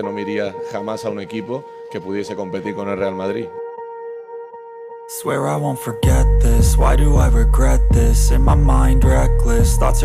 No me iría jamás a un equipo que pudiese competir con el Real Madrid. Swear I won't forget this. Why do I regret this? In my mind, reckless thoughts are